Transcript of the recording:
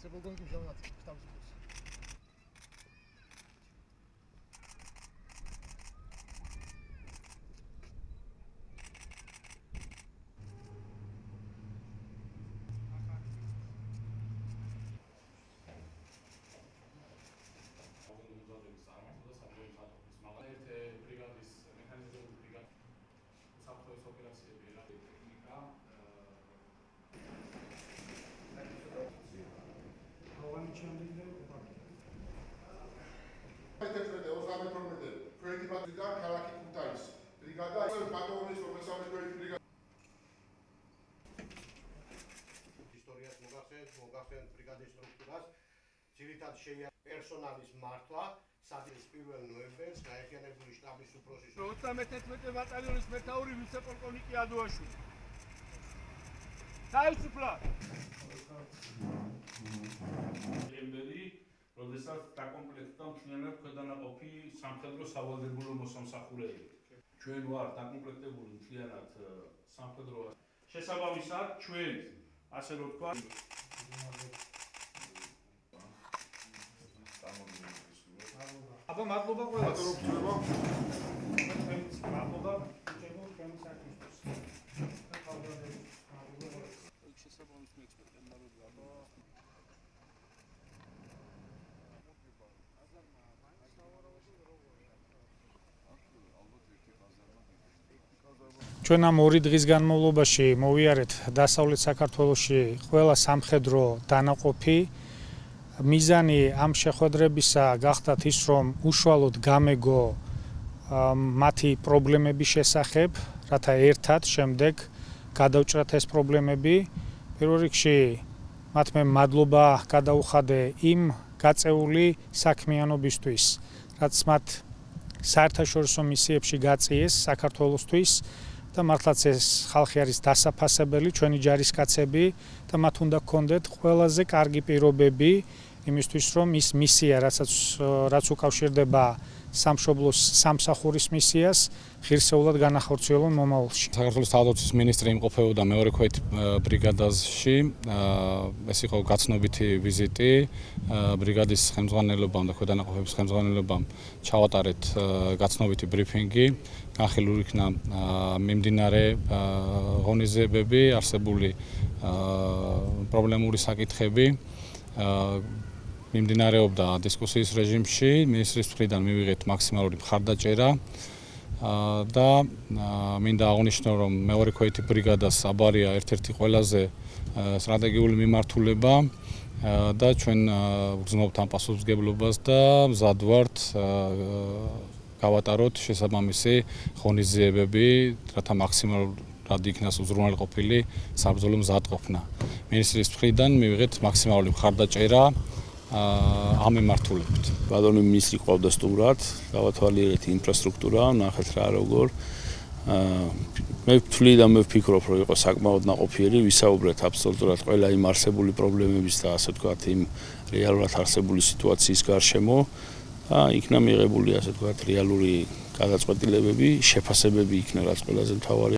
Você colocou no chão, Nath, Estávamos estava escuro. მოგახსენებთ ბრიგადის სტრუქტურას. ძირითადად შეია პერსონალის მართვა, სადილის 1 ნოემბერს გაერთიანებული შტაბის უფროსის 31 ბატალიონის მეთაური ვიცე-პოლკოვნიკი ადუაშვილი. თავისუფლად ემბერი როდესაც დაკომპლექტდა მთლიანად ქვედანაყოფი სამხედრო სავალდებულო მოსამსახურეები. ჩვენ ვარ დაკომპლექტებული მთლიანად э, სამხედრო შესაბამისად ჩვენ ასე რომ თქვა აბა მადლობა ყველას. ჩვენც მადლობა. უჩებო ჩვენი საქმისთვის. ჩვენ ამ ორი დღის განმავლობაში მოვიარეთ დასავლეთ საქართველოში ყველა სამხედრო დანაყოფი. მიზანი ამ შეხვედრებისა გახდათ ის, რომ უშუალოდ გამეგო მათი პრობლემების შესახებ, რათა ერთად შემდეგ გადავჭრათ ეს პრობლემები. პირველ რიგში მათ მე მადლობა გადაუხადე იმ გაწეული საქმიანობისთვის, რაც მათ საერთაშორისო მისიებში გაწიეს საქართველოსთვის და მართლაც ეს ხალხი არის დასაფასებელი, ჩვენი ჯარისკაცები და მათ უნდა გქონდეთ ყველაზე კარგი პირობები იმისთვის, რომ ის მისია, რასაც რაც უკავშირდება სამშობლოს სამსახურის მისიას, ღირსეულად განახორციელონ მომავალში. საქართველოს თავდაცვის მინისტრი იმყოფებოდა მეორე ქვეით ბრიგადაში. ეს იყო გაცნობიტი ვიზიტი ბრიგადის ხელმძღვანელობამ და ქვედანაყოფების ხელმძღვანელობამ ჩავატარეთ გაცნობიტი ბრიფინგი. განხილული იქნა მიმდინარე ღონისძიებები, არსებული პრობლემური საკითხები. მიმდინარეობდა დისკუსიის რეჟიმში, მინისტრის მხრიდან მივიღეთ მაქსიმალური მხარდაჭერა. და მინდა აღნიშნო, რომ მეორე ქვეითი ბრიგადას აბარია ერთ-ერთი ყველაზე სტრატეგიული მიმართულება. და ჩვენ ვგზნობთ ამ პასუხისგებლობას და მზად ვართ გავატაროთ შესაბამისი ღონისძიებები, რათა მაქსიმალურად იქნას უზრუნველყოფილი საბრძოლო მზადყოფნა. მინისტრის მხრიდან მივიღეთ მაქსიმალური მხარდაჭერა ამემართულებთ. ბატონი მინისტრი ყავდა სტუმრად, დავათვალიერეთ ინფრასტრუქტურა, ნახეთ რა როგორ. მე ვთვლი და მე ვფიქრობ, რომ იყო საკმაოდ ناყოფიერი, ვისაუბრეთ აბსოლუტურად ყველა იმ არსებული პრობლემების და ასე ვთქვათ, იმ რეალურად არსებული სიტუაციის გარშემო. და იქნა მიღებული ასე ვთქვათ, რეალური გადაწყვეტილებები, შეფასებები იქნა რაც ყველაზე მთავარი.